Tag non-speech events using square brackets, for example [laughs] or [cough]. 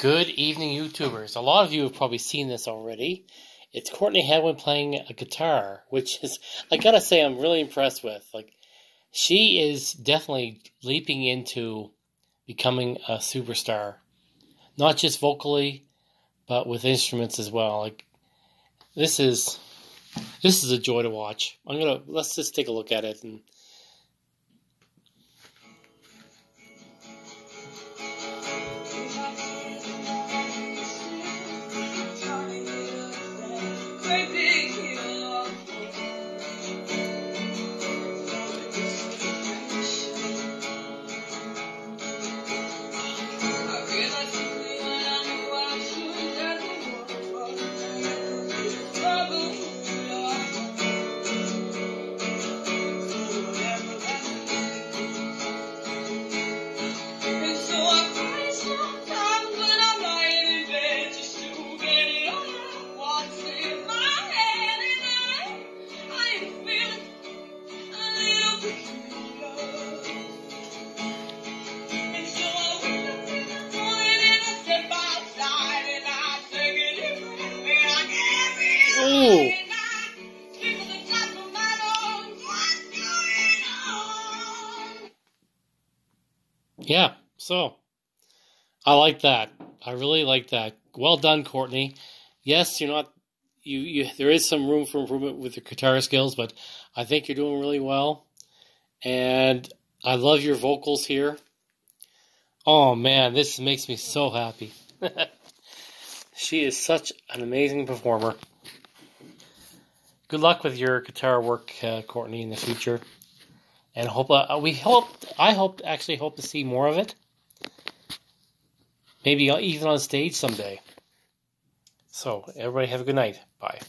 Good evening, YouTubers. A lot of you have probably seen this already. It's Courtney Hadwin playing a guitar, which is, I gotta say, I'm really impressed with. Like, she is definitely leaping into becoming a superstar. Not just vocally, but with instruments as well. Like, this is, this is a joy to watch. I'm gonna, let's just take a look at it and Ooh. Yeah, so I like that. I really like that. Well done, Courtney. Yes, you're not you, you there is some room for improvement with your guitar skills, but I think you're doing really well. And I love your vocals here. Oh man, this makes me so happy. [laughs] she is such an amazing performer. Good luck with your guitar work, uh, Courtney, in the future. And hope uh, we hope I hope actually hope to see more of it. Maybe even on stage someday. So everybody have a good night. Bye.